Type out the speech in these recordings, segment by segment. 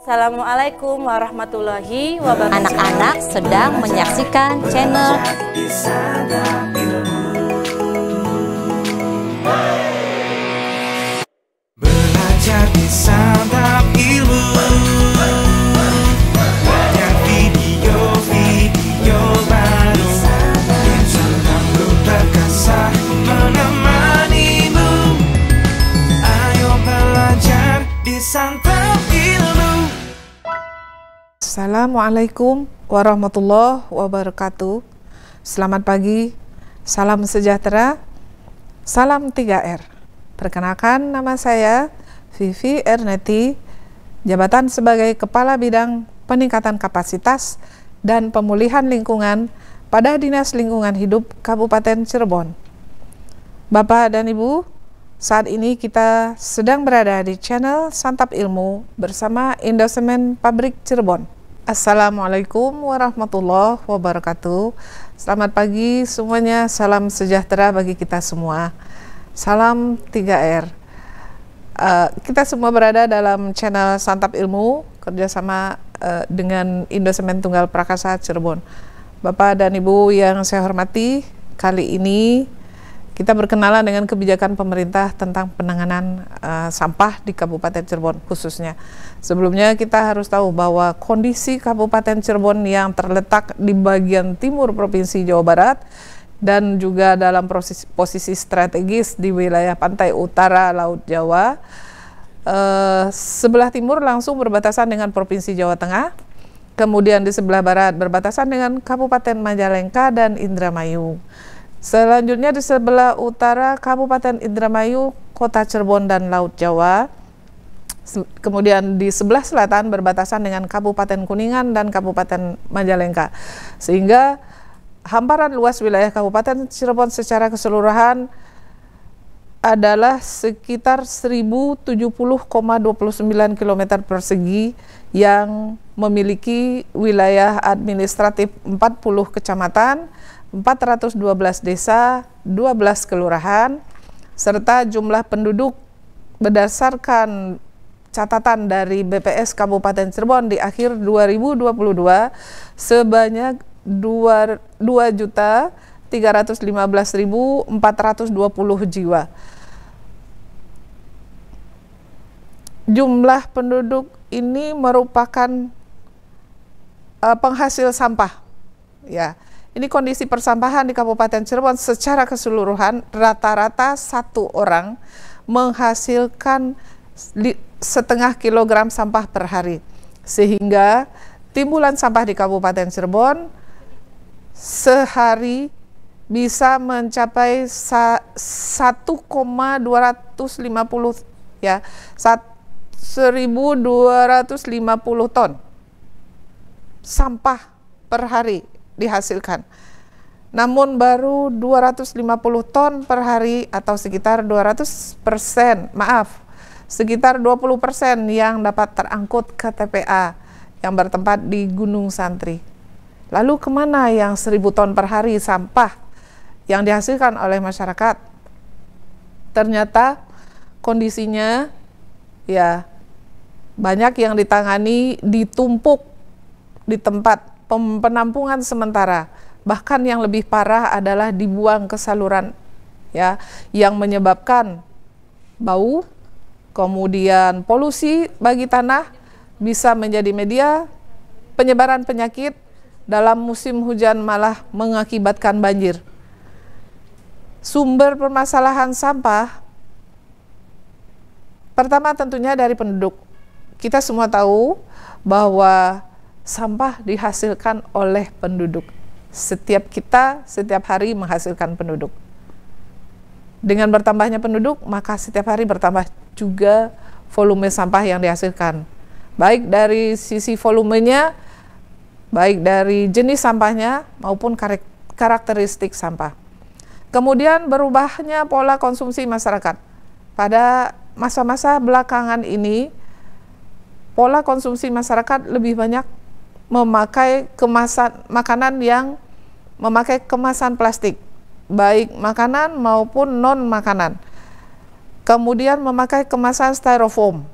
Assalamualaikum warahmatullahi wabarakatuh. Anak-anak sedang menyaksikan channel Belajar di santap Assalamualaikum warahmatullahi wabarakatuh. Selamat pagi, salam sejahtera, salam 3R. Perkenalkan nama saya Vivi Erneti, jabatan sebagai Kepala Bidang Peningkatan Kapasitas dan Pemulihan Lingkungan pada Dinas Lingkungan Hidup Kabupaten Cirebon. Bapak dan Ibu, saat ini kita sedang berada di channel Santap Ilmu bersama Indosemen Pabrik Cirebon. Assalamualaikum warahmatullahi wabarakatuh. Selamat pagi semuanya, salam sejahtera bagi kita semua. Salam 3R. Uh, kita semua berada dalam channel Santap Ilmu kerjasama uh, dengan Indosemen Tunggal Prakasa Cirebon. Bapak dan Ibu yang saya hormati, kali ini kita berkenalan dengan kebijakan pemerintah tentang penanganan uh, sampah di Kabupaten Cirebon khususnya. Sebelumnya kita harus tahu bahwa kondisi Kabupaten Cirebon yang terletak di bagian timur Provinsi Jawa Barat dan juga dalam posisi, posisi strategis di wilayah pantai utara Laut Jawa. Uh, sebelah timur langsung berbatasan dengan Provinsi Jawa Tengah, kemudian di sebelah barat berbatasan dengan Kabupaten Majalengka dan Indramayu. Selanjutnya di sebelah utara Kabupaten Indramayu, Kota Cirebon dan Laut Jawa. Kemudian di sebelah selatan berbatasan dengan Kabupaten Kuningan dan Kabupaten Majalengka. Sehingga hamparan luas wilayah Kabupaten Cirebon secara keseluruhan adalah sekitar 1070,29 km persegi yang memiliki wilayah administratif 40 kecamatan, 412 desa, 12 kelurahan, serta jumlah penduduk berdasarkan catatan dari BPS Kabupaten Cirebon di akhir 2022 sebanyak 2, 2 juta 315.420 jiwa. Jumlah penduduk ini merupakan uh, penghasil sampah. Ya, ini kondisi persampahan di Kabupaten Cirebon secara keseluruhan rata-rata satu orang menghasilkan setengah kilogram sampah per hari. Sehingga timbulan sampah di Kabupaten Cirebon sehari bisa mencapai 1,250 ya 1250 ton sampah per hari dihasilkan. Namun baru 250 ton per hari atau sekitar 200 persen, maaf, sekitar 20 persen yang dapat terangkut ke TPA yang bertempat di Gunung Santri. Lalu ke mana yang 1000 ton per hari sampah yang dihasilkan oleh masyarakat? Ternyata kondisinya ya banyak yang ditangani ditumpuk di tempat penampungan sementara. Bahkan yang lebih parah adalah dibuang ke saluran ya yang menyebabkan bau, kemudian polusi bagi tanah bisa menjadi media penyebaran penyakit dalam musim hujan malah mengakibatkan banjir. Sumber permasalahan sampah pertama tentunya dari penduduk. Kita semua tahu bahwa sampah dihasilkan oleh penduduk. Setiap kita setiap hari menghasilkan penduduk. Dengan bertambahnya penduduk, maka setiap hari bertambah juga volume sampah yang dihasilkan. Baik dari sisi volumenya, baik dari jenis sampahnya maupun karakteristik sampah. Kemudian berubahnya pola konsumsi masyarakat. Pada masa-masa belakangan ini, pola konsumsi masyarakat lebih banyak memakai kemasan makanan yang memakai kemasan plastik, baik makanan maupun non makanan. Kemudian memakai kemasan styrofoam.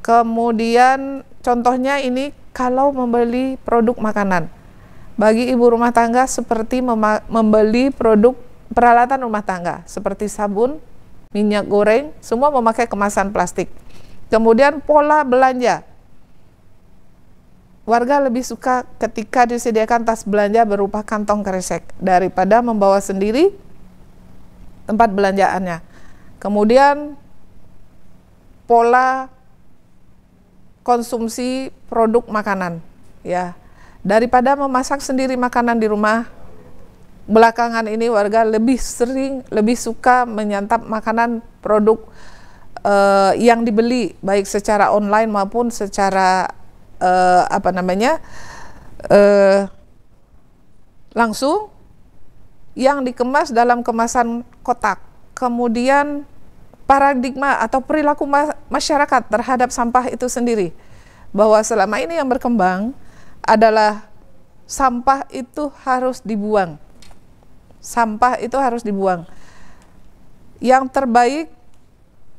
Kemudian contohnya ini kalau membeli produk makanan. Bagi ibu rumah tangga seperti membeli produk peralatan rumah tangga seperti sabun, minyak goreng, semua memakai kemasan plastik. Kemudian pola belanja. Warga lebih suka ketika disediakan tas belanja berupa kantong kresek daripada membawa sendiri tempat belanjaannya. Kemudian pola konsumsi produk makanan ya daripada memasak sendiri makanan di rumah belakangan ini warga lebih sering lebih suka menyantap makanan produk uh, yang dibeli baik secara online maupun secara uh, apa namanya uh, langsung yang dikemas dalam kemasan kotak kemudian paradigma atau perilaku ma masyarakat terhadap sampah itu sendiri. Bahwa selama ini yang berkembang adalah sampah itu harus dibuang. Sampah itu harus dibuang. Yang terbaik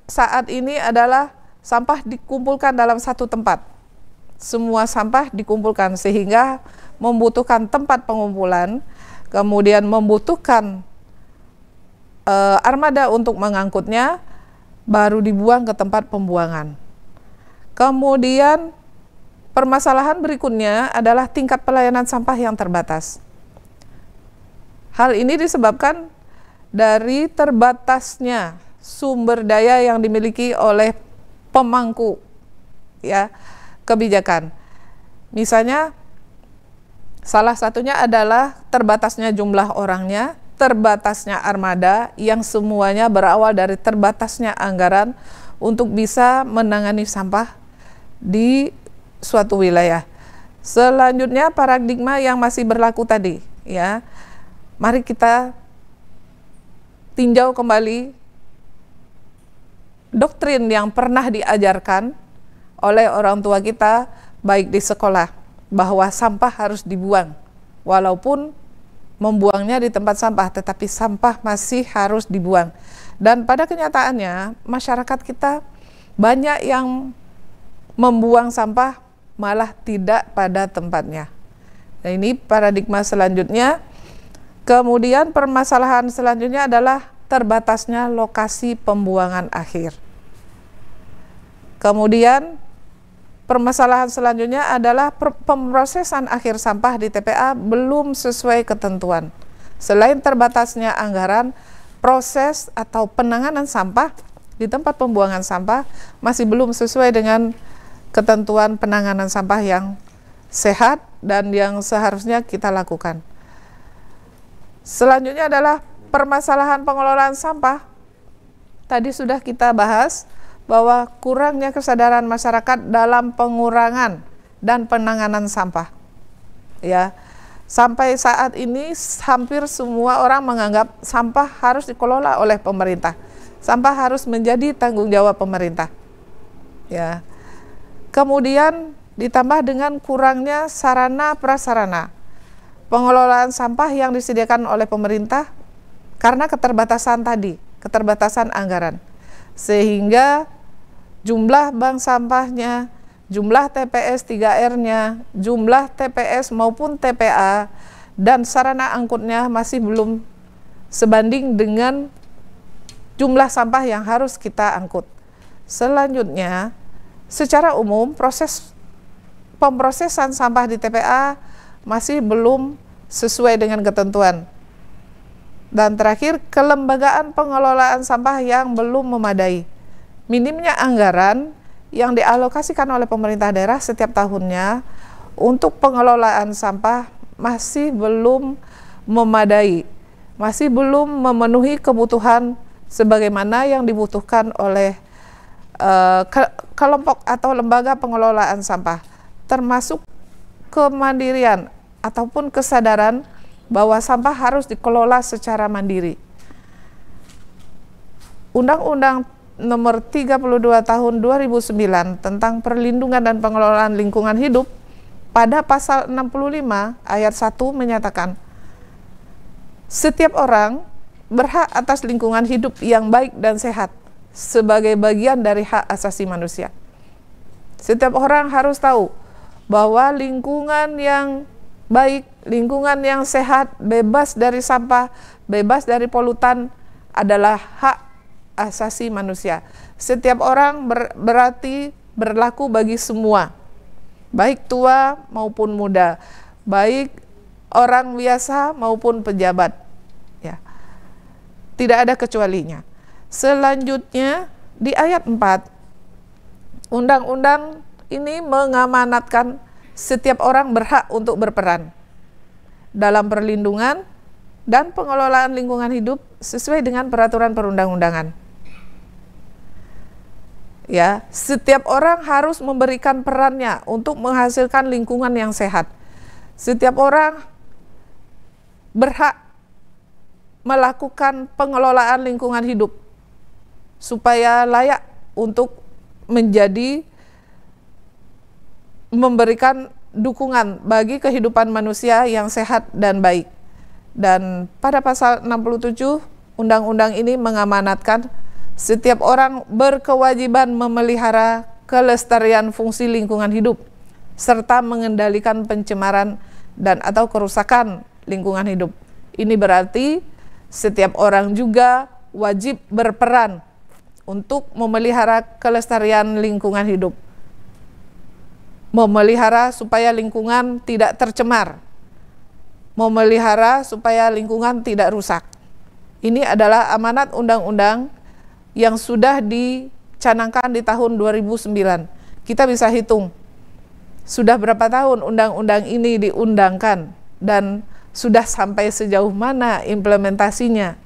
saat ini adalah sampah dikumpulkan dalam satu tempat. Semua sampah dikumpulkan sehingga membutuhkan tempat pengumpulan, kemudian membutuhkan uh, armada untuk mengangkutnya, baru dibuang ke tempat pembuangan. Kemudian permasalahan berikutnya adalah tingkat pelayanan sampah yang terbatas. Hal ini disebabkan dari terbatasnya sumber daya yang dimiliki oleh pemangku ya kebijakan. Misalnya salah satunya adalah terbatasnya jumlah orangnya, terbatasnya armada yang semuanya berawal dari terbatasnya anggaran untuk bisa menangani sampah di suatu wilayah. Selanjutnya paradigma yang masih berlaku tadi ya. Mari kita tinjau kembali doktrin yang pernah diajarkan oleh orang tua kita baik di sekolah bahwa sampah harus dibuang walaupun membuangnya di tempat sampah, tetapi sampah masih harus dibuang. Dan pada kenyataannya, masyarakat kita banyak yang membuang sampah malah tidak pada tempatnya. Nah, ini paradigma selanjutnya. Kemudian permasalahan selanjutnya adalah terbatasnya lokasi pembuangan akhir. Kemudian Permasalahan selanjutnya adalah pemrosesan akhir sampah di TPA belum sesuai ketentuan. Selain terbatasnya anggaran, proses atau penanganan sampah di tempat pembuangan sampah masih belum sesuai dengan ketentuan penanganan sampah yang sehat dan yang seharusnya kita lakukan. Selanjutnya adalah permasalahan pengelolaan sampah. Tadi sudah kita bahas bahwa kurangnya kesadaran masyarakat dalam pengurangan dan penanganan sampah. Ya. Sampai saat ini hampir semua orang menganggap sampah harus dikelola oleh pemerintah. Sampah harus menjadi tanggung jawab pemerintah. Ya. Kemudian ditambah dengan kurangnya sarana prasarana pengelolaan sampah yang disediakan oleh pemerintah karena keterbatasan tadi, keterbatasan anggaran sehingga jumlah bank sampahnya, jumlah TPS 3R-nya, jumlah TPS maupun TPA, dan sarana angkutnya masih belum sebanding dengan jumlah sampah yang harus kita angkut. Selanjutnya, secara umum proses pemrosesan sampah di TPA masih belum sesuai dengan ketentuan. Dan terakhir, kelembagaan pengelolaan sampah yang belum memadai. Minimnya anggaran yang dialokasikan oleh pemerintah daerah setiap tahunnya untuk pengelolaan sampah masih belum memadai, masih belum memenuhi kebutuhan sebagaimana yang dibutuhkan oleh uh, ke kelompok atau lembaga pengelolaan sampah, termasuk kemandirian ataupun kesadaran bahwa sampah harus dikelola secara mandiri. Undang-Undang nomor 32 tahun 2009 tentang perlindungan dan pengelolaan lingkungan hidup pada pasal 65 ayat 1 menyatakan setiap orang berhak atas lingkungan hidup yang baik dan sehat sebagai bagian dari hak asasi manusia. Setiap orang harus tahu bahwa lingkungan yang baik, lingkungan yang sehat, bebas dari sampah, bebas dari polutan adalah hak asasi manusia. Setiap orang ber, berarti berlaku bagi semua, baik tua maupun muda, baik orang biasa maupun pejabat. Ya. Tidak ada kecualinya. Selanjutnya di ayat 4 Undang-undang ini mengamanatkan setiap orang berhak untuk berperan dalam perlindungan dan pengelolaan lingkungan hidup sesuai dengan peraturan perundang-undangan. Ya, setiap orang harus memberikan perannya untuk menghasilkan lingkungan yang sehat. Setiap orang berhak melakukan pengelolaan lingkungan hidup supaya layak untuk menjadi memberikan dukungan bagi kehidupan manusia yang sehat dan baik. Dan pada pasal 67 undang-undang ini mengamanatkan setiap orang berkewajiban memelihara kelestarian fungsi lingkungan hidup serta mengendalikan pencemaran dan atau kerusakan lingkungan hidup. Ini berarti setiap orang juga wajib berperan untuk memelihara kelestarian lingkungan hidup. Memelihara supaya lingkungan tidak tercemar. Memelihara supaya lingkungan tidak rusak. Ini adalah amanat undang-undang yang sudah dicanangkan di tahun 2009. Kita bisa hitung sudah berapa tahun undang-undang ini diundangkan dan sudah sampai sejauh mana implementasinya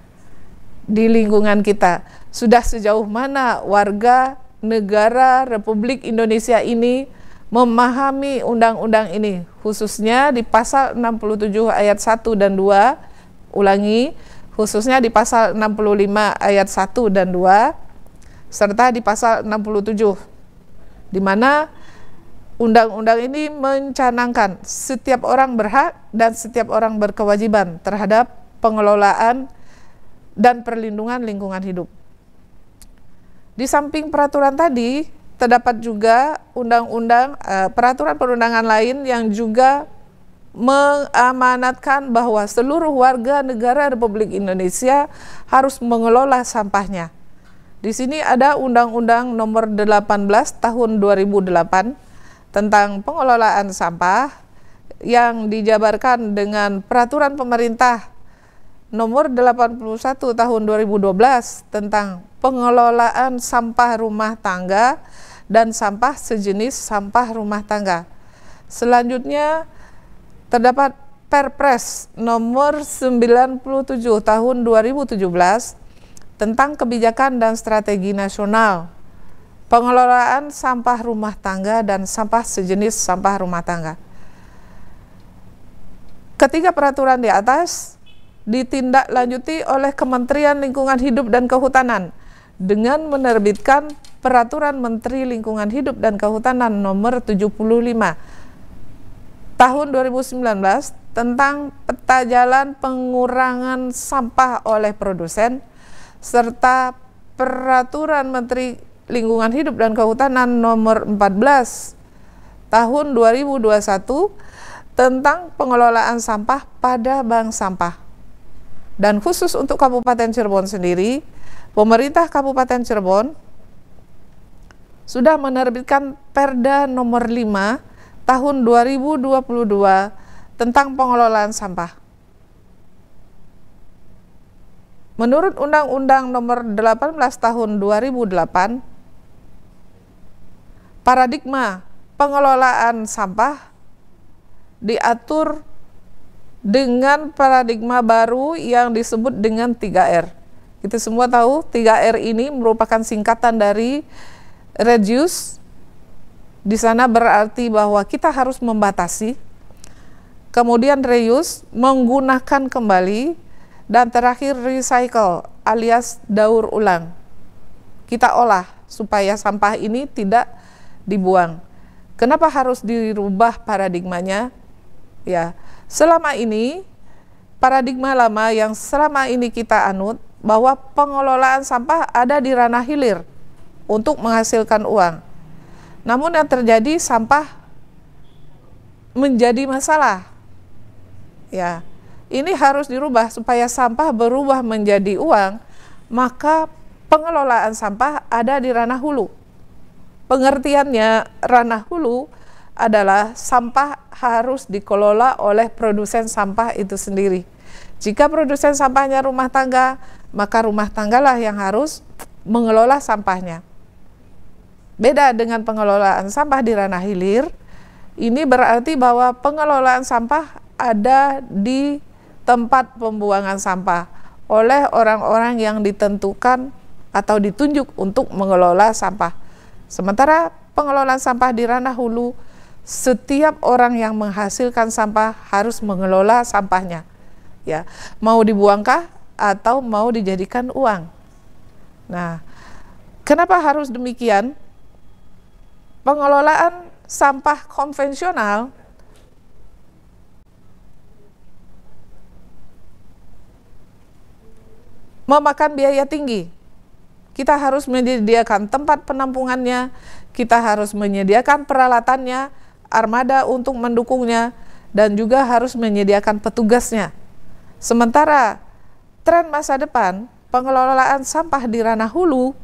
di lingkungan kita sudah sejauh mana warga negara Republik Indonesia ini memahami undang-undang ini khususnya di pasal 67 ayat 1 dan 2 ulangi khususnya di pasal 65 ayat 1 dan 2 serta di pasal 67 di mana undang-undang ini mencanangkan setiap orang berhak dan setiap orang berkewajiban terhadap pengelolaan dan perlindungan lingkungan hidup. Di samping peraturan tadi, terdapat juga undang-undang uh, peraturan perundangan lain yang juga mengamanatkan bahwa seluruh warga negara Republik Indonesia harus mengelola sampahnya. Di sini ada Undang-Undang Nomor 18 Tahun 2008 tentang pengelolaan sampah yang dijabarkan dengan peraturan pemerintah nomor 81 tahun 2012 tentang pengelolaan sampah rumah tangga dan sampah sejenis sampah rumah tangga. Selanjutnya terdapat Perpres nomor 97 tahun 2017 tentang kebijakan dan strategi nasional pengelolaan sampah rumah tangga dan sampah sejenis sampah rumah tangga. Ketiga peraturan di atas ditindaklanjuti oleh Kementerian Lingkungan Hidup dan Kehutanan dengan menerbitkan Peraturan Menteri Lingkungan Hidup dan Kehutanan Nomor 75 Tahun 2019 tentang peta jalan pengurangan sampah oleh produsen serta Peraturan Menteri Lingkungan Hidup dan Kehutanan Nomor 14 Tahun 2021 tentang pengelolaan sampah pada bank sampah. Dan khusus untuk Kabupaten Cirebon sendiri, pemerintah Kabupaten Cirebon sudah menerbitkan Perda nomor 5 tahun 2022 tentang pengelolaan sampah. Menurut Undang-Undang nomor 18 tahun 2008, paradigma pengelolaan sampah diatur dengan paradigma baru yang disebut dengan 3R. Kita semua tahu 3R ini merupakan singkatan dari reduce. Di sana berarti bahwa kita harus membatasi. Kemudian reuse, menggunakan kembali. Dan terakhir recycle alias daur ulang. Kita olah supaya sampah ini tidak dibuang. Kenapa harus dirubah paradigmanya? Ya, selama ini paradigma lama yang selama ini kita anut bahwa pengelolaan sampah ada di ranah hilir untuk menghasilkan uang. Namun yang terjadi sampah menjadi masalah. Ya. Ini harus dirubah supaya sampah berubah menjadi uang, maka pengelolaan sampah ada di ranah hulu. Pengertiannya ranah hulu adalah sampah harus dikelola oleh produsen sampah itu sendiri. Jika produsen sampahnya rumah tangga, maka rumah tanggalah yang harus mengelola sampahnya. Beda dengan pengelolaan sampah di ranah hilir, ini berarti bahwa pengelolaan sampah ada di tempat pembuangan sampah oleh orang-orang yang ditentukan atau ditunjuk untuk mengelola sampah. Sementara pengelolaan sampah di ranah hulu setiap orang yang menghasilkan sampah harus mengelola sampahnya. Ya, mau dibuangkah atau mau dijadikan uang. Nah, kenapa harus demikian? Pengelolaan sampah konvensional memakan biaya tinggi. Kita harus menyediakan tempat penampungannya, kita harus menyediakan peralatannya, armada untuk mendukungnya, dan juga harus menyediakan petugasnya. Sementara tren masa depan, pengelolaan sampah di ranah hulu,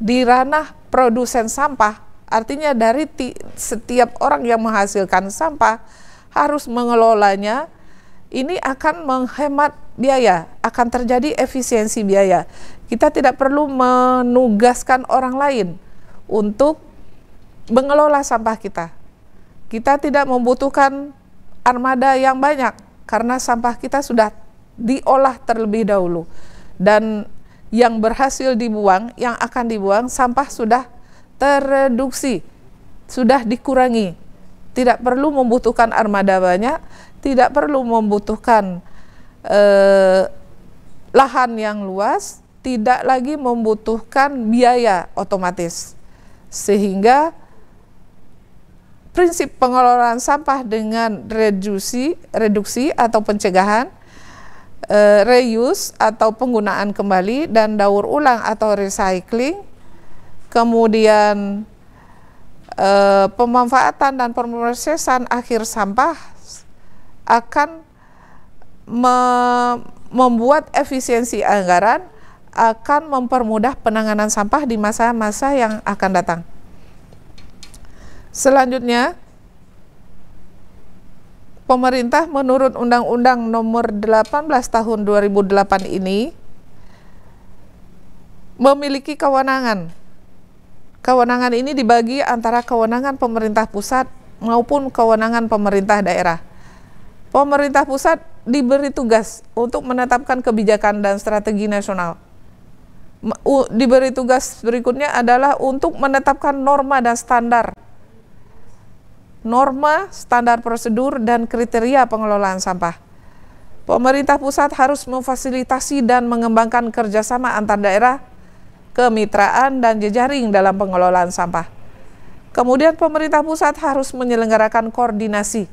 di ranah produsen sampah, artinya dari setiap orang yang menghasilkan sampah harus mengelolanya, ini akan menghemat biaya, akan terjadi efisiensi biaya. Kita tidak perlu menugaskan orang lain untuk mengelola sampah kita kita tidak membutuhkan armada yang banyak karena sampah kita sudah diolah terlebih dahulu dan yang berhasil dibuang, yang akan dibuang sampah sudah tereduksi, sudah dikurangi. Tidak perlu membutuhkan armada banyak, tidak perlu membutuhkan eh, lahan yang luas, tidak lagi membutuhkan biaya otomatis. Sehingga prinsip pengelolaan sampah dengan reduksi, reduksi atau pencegahan, e, reuse atau penggunaan kembali dan daur ulang atau recycling, kemudian e, pemanfaatan dan pemrosesan akhir sampah akan me membuat efisiensi anggaran akan mempermudah penanganan sampah di masa-masa yang akan datang. Selanjutnya, pemerintah menurut Undang-Undang Nomor 18 Tahun 2008 ini memiliki kewenangan. Kewenangan ini dibagi antara kewenangan pemerintah pusat maupun kewenangan pemerintah daerah. Pemerintah pusat diberi tugas untuk menetapkan kebijakan dan strategi nasional. Diberi tugas berikutnya adalah untuk menetapkan norma dan standar norma, standar prosedur, dan kriteria pengelolaan sampah. Pemerintah pusat harus memfasilitasi dan mengembangkan kerjasama antar daerah, kemitraan, dan jejaring dalam pengelolaan sampah. Kemudian pemerintah pusat harus menyelenggarakan koordinasi,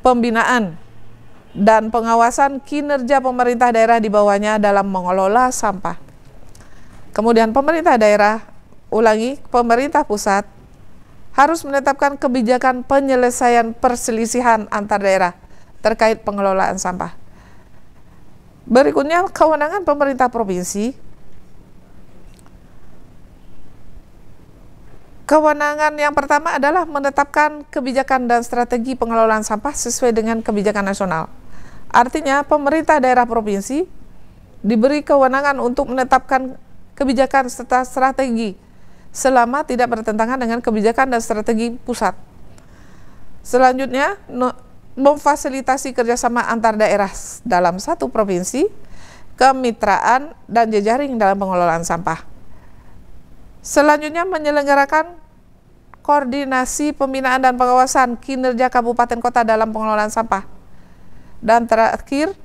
pembinaan, dan pengawasan kinerja pemerintah daerah di bawahnya dalam mengelola sampah. Kemudian pemerintah daerah, ulangi, pemerintah pusat harus menetapkan kebijakan penyelesaian perselisihan antar daerah terkait pengelolaan sampah. Berikutnya, kewenangan pemerintah provinsi. Kewenangan yang pertama adalah menetapkan kebijakan dan strategi pengelolaan sampah sesuai dengan kebijakan nasional. Artinya, pemerintah daerah provinsi diberi kewenangan untuk menetapkan kebijakan serta strategi selama tidak bertentangan dengan kebijakan dan strategi pusat. Selanjutnya, memfasilitasi kerjasama antar daerah dalam satu provinsi, kemitraan, dan jejaring dalam pengelolaan sampah. Selanjutnya, menyelenggarakan koordinasi pembinaan dan pengawasan kinerja kabupaten kota dalam pengelolaan sampah. Dan terakhir,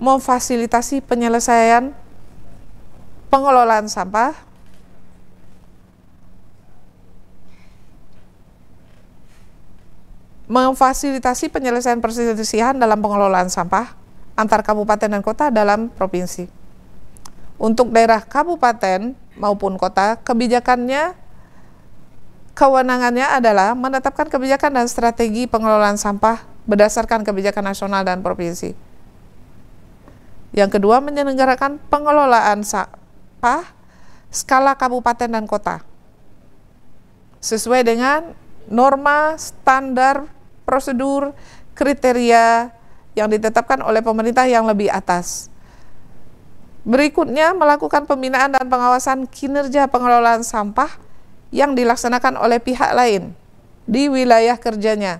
memfasilitasi penyelesaian pengelolaan sampah memfasilitasi penyelesaian perselisihan dalam pengelolaan sampah antar kabupaten dan kota dalam provinsi. Untuk daerah kabupaten maupun kota, kebijakannya kewenangannya adalah menetapkan kebijakan dan strategi pengelolaan sampah berdasarkan kebijakan nasional dan provinsi. Yang kedua, menyelenggarakan pengelolaan sampah skala kabupaten dan kota sesuai dengan norma, standar, prosedur, kriteria yang ditetapkan oleh pemerintah yang lebih atas. Berikutnya, melakukan pembinaan dan pengawasan kinerja pengelolaan sampah yang dilaksanakan oleh pihak lain di wilayah kerjanya.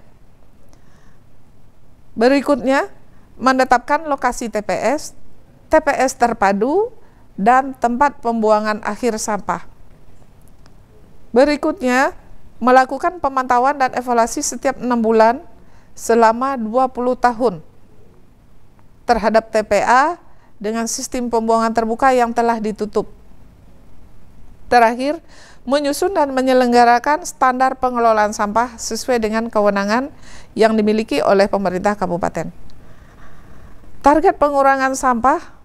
Berikutnya, menetapkan lokasi TPS, TPS terpadu, dan tempat pembuangan akhir sampah. Berikutnya, melakukan pemantauan dan evaluasi setiap enam bulan selama 20 tahun terhadap TPA dengan sistem pembuangan terbuka yang telah ditutup. Terakhir, menyusun dan menyelenggarakan standar pengelolaan sampah sesuai dengan kewenangan yang dimiliki oleh pemerintah kabupaten. Target pengurangan sampah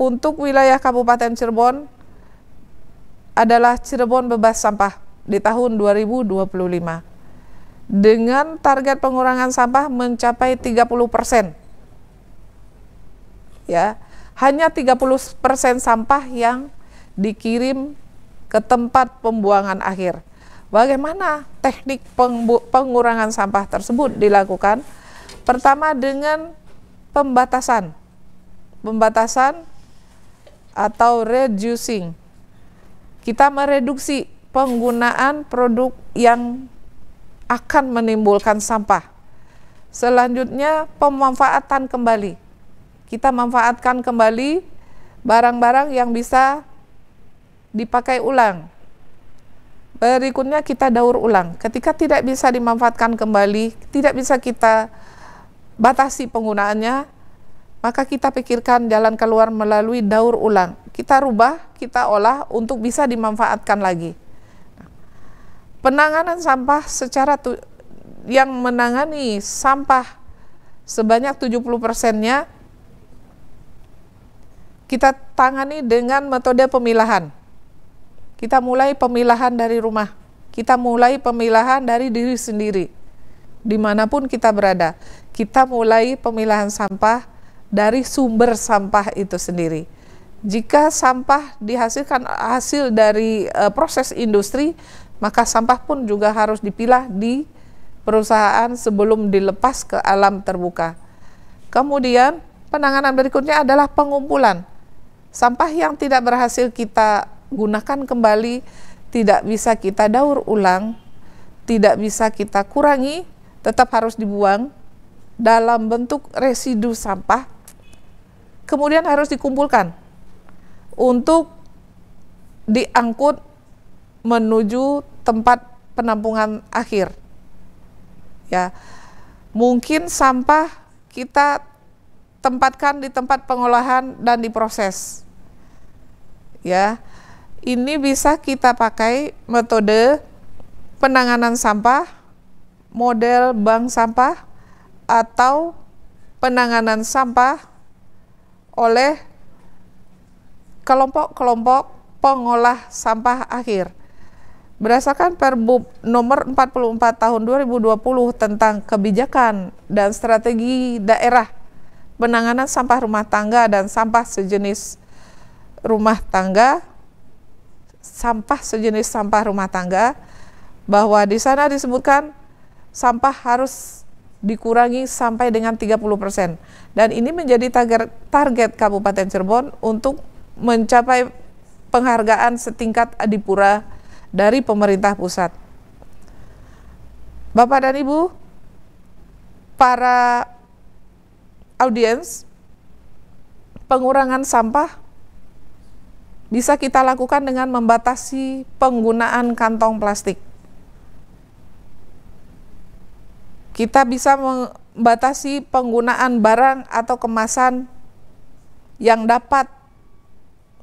untuk wilayah Kabupaten Cirebon adalah Cirebon bebas sampah di tahun 2025 dengan target pengurangan sampah mencapai 30 persen. Ya, hanya 30 persen sampah yang dikirim ke tempat pembuangan akhir. Bagaimana teknik pengurangan sampah tersebut dilakukan? Pertama dengan pembatasan. Pembatasan atau reducing. Kita mereduksi penggunaan produk yang akan menimbulkan sampah. Selanjutnya pemanfaatan kembali. Kita manfaatkan kembali barang-barang yang bisa dipakai ulang. Berikutnya kita daur ulang. Ketika tidak bisa dimanfaatkan kembali, tidak bisa kita batasi penggunaannya, maka kita pikirkan jalan keluar melalui daur ulang. Kita rubah, kita olah untuk bisa dimanfaatkan lagi. Penanganan sampah secara tu yang menangani sampah sebanyak 70 persennya kita tangani dengan metode pemilahan kita mulai pemilahan dari rumah. Kita mulai pemilahan dari diri sendiri. Di mana pun kita berada, kita mulai pemilahan sampah dari sumber sampah itu sendiri. Jika sampah dihasilkan hasil dari uh, proses industri, maka sampah pun juga harus dipilah di perusahaan sebelum dilepas ke alam terbuka. Kemudian, penanganan berikutnya adalah pengumpulan. Sampah yang tidak berhasil kita gunakan kembali, tidak bisa kita daur ulang, tidak bisa kita kurangi, tetap harus dibuang dalam bentuk residu sampah, kemudian harus dikumpulkan untuk diangkut menuju tempat penampungan akhir. Ya, mungkin sampah kita tempatkan di tempat pengolahan dan diproses. Ya, ini bisa kita pakai metode penanganan sampah, model bank sampah, atau penanganan sampah oleh kelompok-kelompok pengolah sampah akhir. Berdasarkan Perbub nomor 44 tahun 2020 tentang kebijakan dan strategi daerah penanganan sampah rumah tangga dan sampah sejenis rumah tangga sampah sejenis sampah rumah tangga bahwa di sana disebutkan sampah harus dikurangi sampai dengan 30% dan ini menjadi target, target Kabupaten Cirebon untuk mencapai penghargaan setingkat adipura dari pemerintah pusat. Bapak dan Ibu, para audiens, pengurangan sampah bisa kita lakukan dengan membatasi penggunaan kantong plastik. Kita bisa membatasi penggunaan barang atau kemasan yang dapat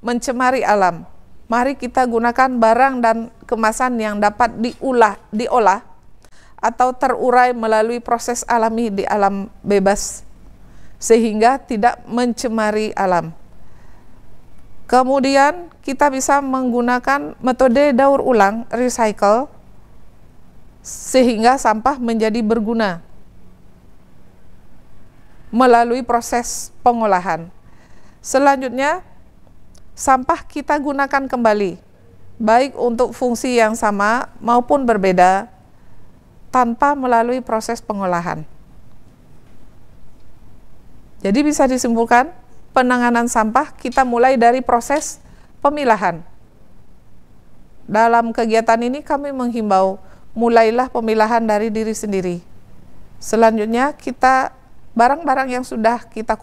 mencemari alam. Mari kita gunakan barang dan kemasan yang dapat diulah, diolah atau terurai melalui proses alami di alam bebas sehingga tidak mencemari alam. Kemudian kita bisa menggunakan metode daur ulang recycle sehingga sampah menjadi berguna melalui proses pengolahan. Selanjutnya, sampah kita gunakan kembali, baik untuk fungsi yang sama maupun berbeda, tanpa melalui proses pengolahan. Jadi bisa disimpulkan, penanganan sampah kita mulai dari proses pemilahan. Dalam kegiatan ini kami menghimbau, mulailah pemilahan dari diri sendiri. Selanjutnya kita barang-barang yang sudah kita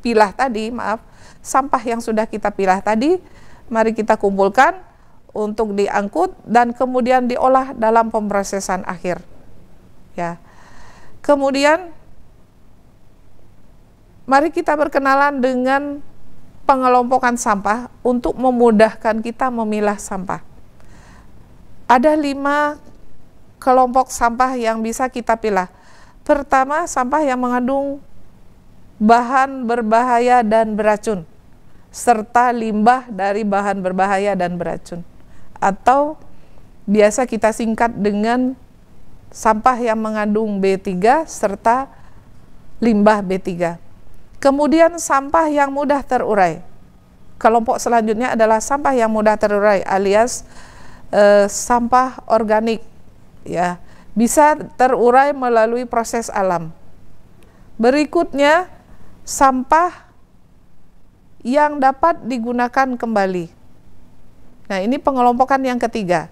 pilah tadi, maaf, sampah yang sudah kita pilah tadi, mari kita kumpulkan untuk diangkut dan kemudian diolah dalam pemrosesan akhir. Ya. Kemudian mari kita berkenalan dengan pengelompokan sampah untuk memudahkan kita memilah sampah. Ada lima kelompok sampah yang bisa kita pilah. Pertama, sampah yang mengandung bahan berbahaya dan beracun, serta limbah dari bahan berbahaya dan beracun. Atau biasa kita singkat dengan sampah yang mengandung B3 serta limbah B3. Kemudian sampah yang mudah terurai. Kelompok selanjutnya adalah sampah yang mudah terurai alias eh, sampah organik ya bisa terurai melalui proses alam. Berikutnya, sampah yang dapat digunakan kembali. Nah, ini pengelompokan yang ketiga.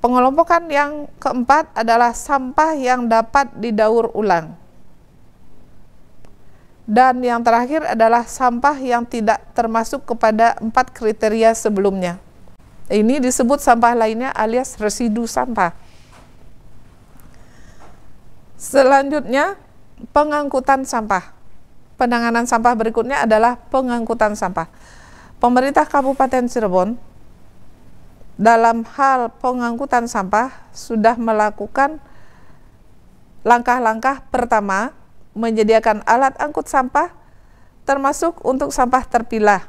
Pengelompokan yang keempat adalah sampah yang dapat didaur ulang. Dan yang terakhir adalah sampah yang tidak termasuk kepada empat kriteria sebelumnya. Ini disebut sampah lainnya alias residu sampah. Selanjutnya, pengangkutan sampah. Penanganan sampah berikutnya adalah pengangkutan sampah. Pemerintah Kabupaten Cirebon dalam hal pengangkutan sampah sudah melakukan langkah-langkah pertama menyediakan alat angkut sampah termasuk untuk sampah terpilah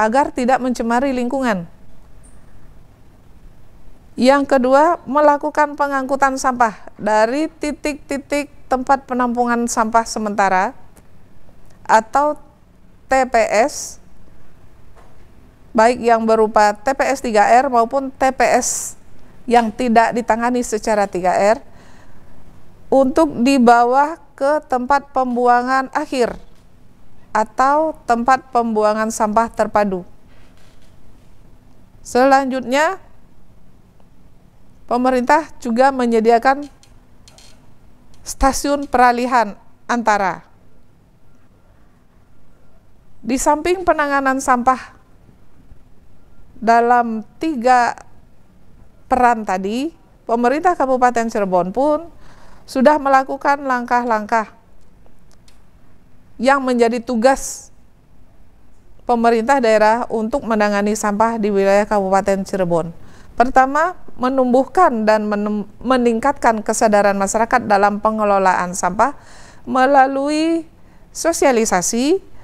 agar tidak mencemari lingkungan. Yang kedua, melakukan pengangkutan sampah dari titik-titik tempat penampungan sampah sementara atau TPS baik yang berupa TPS 3R maupun TPS yang tidak ditangani secara 3R untuk dibawa ke tempat pembuangan akhir atau tempat pembuangan sampah terpadu. Selanjutnya, pemerintah juga menyediakan stasiun peralihan antara. Di samping penanganan sampah dalam tiga peran tadi, pemerintah Kabupaten Cirebon pun sudah melakukan langkah-langkah yang menjadi tugas pemerintah daerah untuk menangani sampah di wilayah Kabupaten Cirebon. Pertama, menumbuhkan dan meningkatkan kesadaran masyarakat dalam pengelolaan sampah melalui sosialisasi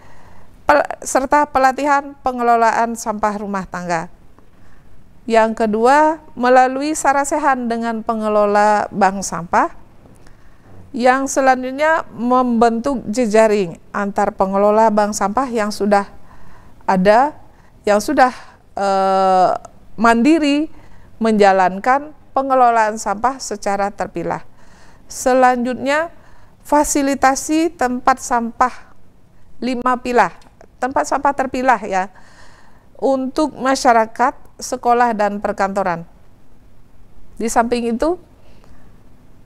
pel serta pelatihan pengelolaan sampah rumah tangga. Yang kedua, melalui sarasehan dengan pengelola bank sampah. Yang selanjutnya membentuk jejaring antar pengelola bank sampah yang sudah ada, yang sudah eh, mandiri menjalankan pengelolaan sampah secara terpilah. Selanjutnya, fasilitasi tempat sampah lima pilah, tempat sampah terpilah ya, untuk masyarakat, sekolah, dan perkantoran. Di samping itu,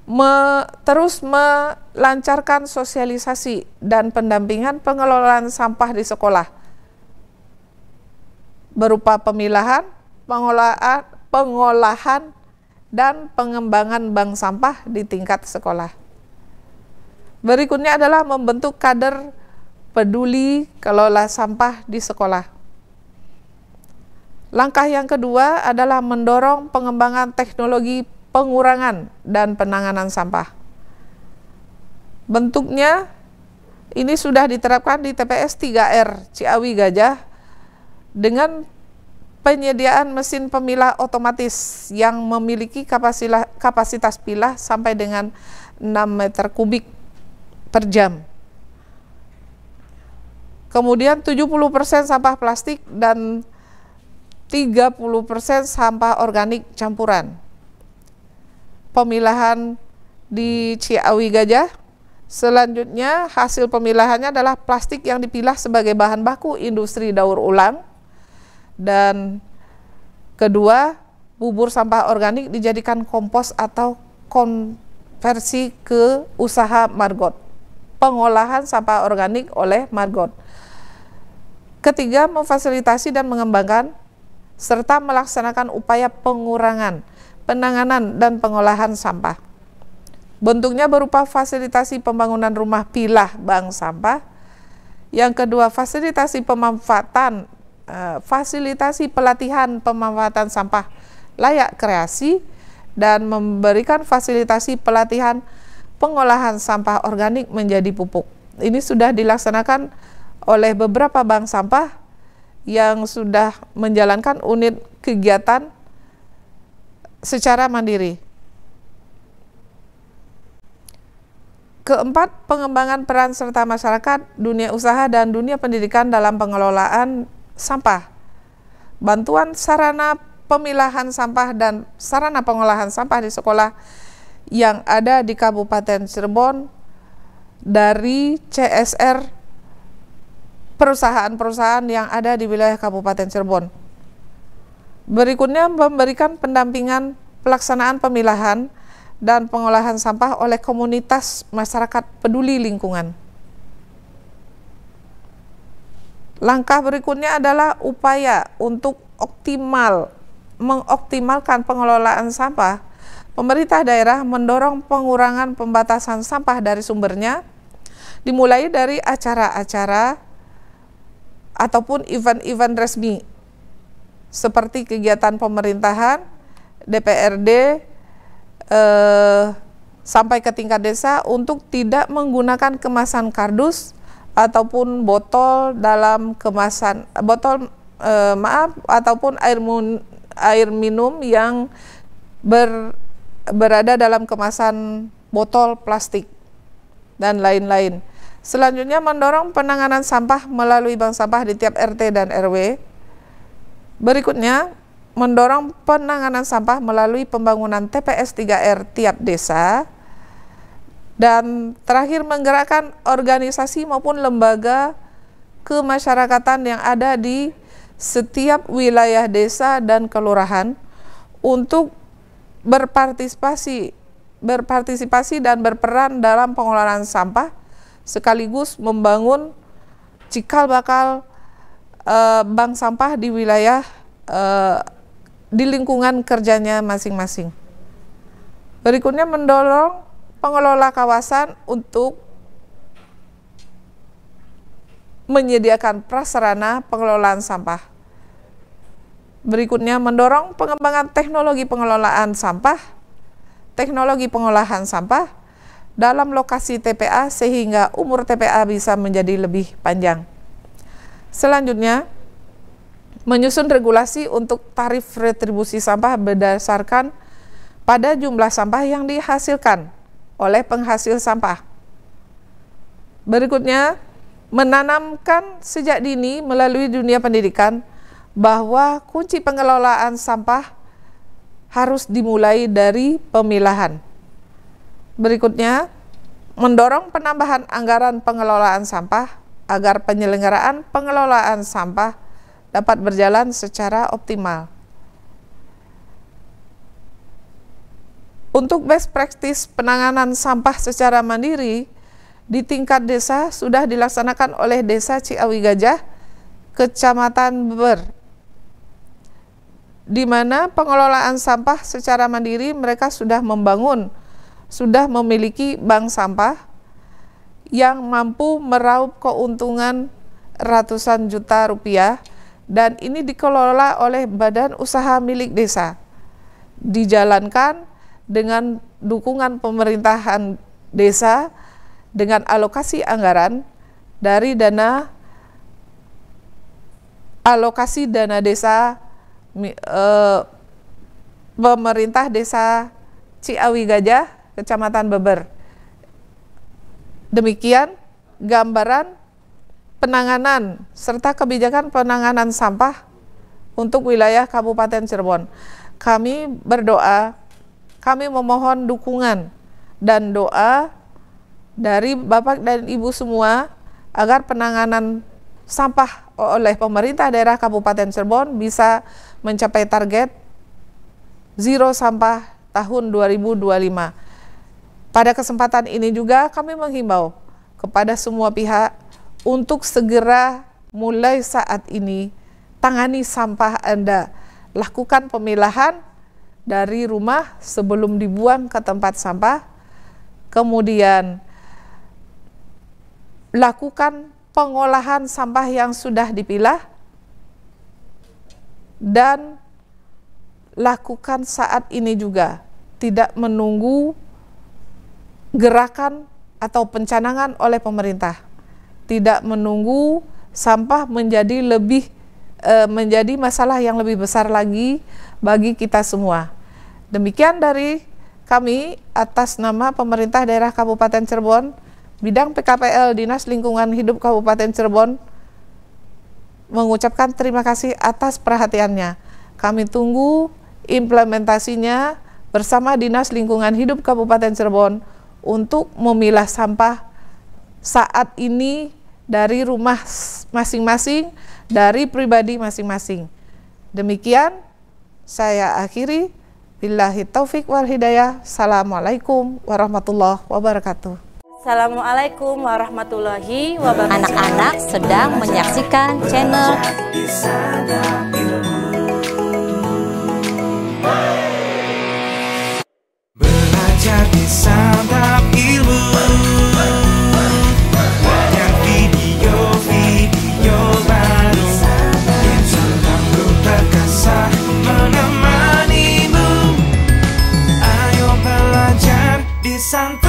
me, terus melancarkan sosialisasi dan pendampingan pengelolaan sampah di sekolah berupa pemilahan, pengolahan, pengolahan dan pengembangan bank sampah di tingkat sekolah. Berikutnya adalah membentuk kader peduli kelola sampah di sekolah. Langkah yang kedua adalah mendorong pengembangan teknologi pengurangan dan penanganan sampah. Bentuknya ini sudah diterapkan di TPS 3R Ciawi Gajah dengan penyediaan mesin pemilah otomatis yang memiliki kapasitas pilah sampai dengan 6 meter kubik per jam. Kemudian 70% sampah plastik dan 30% sampah organik campuran. Pemilahan di Ciawi Gajah Selanjutnya hasil pemilahannya adalah plastik yang dipilah sebagai bahan baku industri daur ulang dan kedua, bubur sampah organik dijadikan kompos atau konversi ke usaha Margot. Pengolahan sampah organik oleh Margot. Ketiga, memfasilitasi dan mengembangkan serta melaksanakan upaya pengurangan, penanganan, dan pengolahan sampah. Bentuknya berupa fasilitasi pembangunan rumah pilah bank sampah. Yang kedua, fasilitasi pemanfaatan uh, fasilitasi pelatihan pemanfaatan sampah layak kreasi dan memberikan fasilitasi pelatihan pengolahan sampah organik menjadi pupuk. Ini sudah dilaksanakan oleh beberapa bank sampah yang sudah menjalankan unit kegiatan secara mandiri. Keempat, pengembangan peran serta masyarakat, dunia usaha, dan dunia pendidikan dalam pengelolaan sampah. Bantuan sarana pemilahan sampah dan sarana pengolahan sampah di sekolah yang ada di Kabupaten Cirebon dari CSR perusahaan-perusahaan yang ada di wilayah Kabupaten Cirebon. Berikutnya memberikan pendampingan pelaksanaan pemilahan dan pengolahan sampah oleh komunitas masyarakat peduli lingkungan. Langkah berikutnya adalah upaya untuk optimal mengoptimalkan pengelolaan sampah. Pemerintah daerah mendorong pengurangan pembatasan sampah dari sumbernya dimulai dari acara-acara ataupun event-event resmi seperti kegiatan pemerintahan, DPRD eh, sampai ke tingkat desa untuk tidak menggunakan kemasan kardus ataupun botol dalam kemasan botol eh, maaf ataupun air mun, air minum yang ber, berada dalam kemasan botol plastik dan lain-lain. Selanjutnya mendorong penanganan sampah melalui bank sampah di tiap RT dan RW. Berikutnya mendorong penanganan sampah melalui pembangunan TPS 3R tiap desa dan terakhir menggerakkan organisasi maupun lembaga kemasyarakatan yang ada di setiap wilayah desa dan kelurahan untuk berpartisipasi berpartisipasi dan berperan dalam pengelolaan sampah sekaligus membangun cikal bakal uh, bank sampah di wilayah uh, di lingkungan kerjanya masing-masing. Berikutnya mendorong pengelola kawasan untuk menyediakan prasarana pengelolaan sampah. Berikutnya mendorong pengembangan teknologi pengelolaan sampah, teknologi pengolahan sampah dalam lokasi TPA sehingga umur TPA bisa menjadi lebih panjang. Selanjutnya, menyusun regulasi untuk tarif retribusi sampah berdasarkan pada jumlah sampah yang dihasilkan oleh penghasil sampah. Berikutnya, menanamkan sejak dini melalui dunia pendidikan bahwa kunci pengelolaan sampah harus dimulai dari pemilahan. Berikutnya, mendorong penambahan anggaran pengelolaan sampah agar penyelenggaraan pengelolaan sampah dapat berjalan secara optimal. Untuk best practice penanganan sampah secara mandiri di tingkat desa sudah dilaksanakan oleh Desa Ciawi Gajah, Kecamatan Beber, di mana pengelolaan sampah secara mandiri mereka sudah membangun, sudah memiliki bank sampah yang mampu meraup keuntungan ratusan juta rupiah dan ini dikelola oleh badan usaha milik desa. Dijalankan dengan dukungan pemerintahan desa dengan alokasi anggaran dari dana alokasi dana desa eh, pemerintah desa Ciawi Gajah, Kecamatan Beber. Demikian gambaran penanganan serta kebijakan penanganan sampah untuk wilayah Kabupaten Cirebon. Kami berdoa, kami memohon dukungan dan doa dari Bapak dan Ibu semua agar penanganan sampah oleh pemerintah daerah Kabupaten Cirebon bisa mencapai target zero sampah tahun 2025. Pada kesempatan ini juga kami menghimbau kepada semua pihak untuk segera mulai saat ini tangani sampah Anda. Lakukan pemilahan dari rumah sebelum dibuang ke tempat sampah. Kemudian lakukan pengolahan sampah yang sudah dipilah dan lakukan saat ini juga tidak menunggu gerakan atau pencanangan oleh pemerintah. Tidak menunggu sampah menjadi lebih e, menjadi masalah yang lebih besar lagi bagi kita semua. Demikian dari kami atas nama pemerintah daerah Kabupaten Cirebon bidang PKPL Dinas Lingkungan Hidup Kabupaten Cirebon mengucapkan terima kasih atas perhatiannya. Kami tunggu implementasinya bersama Dinas Lingkungan Hidup Kabupaten Cirebon untuk memilah sampah saat ini dari rumah masing-masing, dari pribadi masing-masing. Demikian saya akhiri. Billahi taufik wal hidayah. Assalamualaikum warahmatullahi wabarakatuh. Assalamualaikum warahmatullahi wabarakatuh. Anak-anak sedang menyaksikan channel Belajar di santap ilmu Banyak video-video baru Yang selalu terkasah menemanimu. Ayo belajar di santap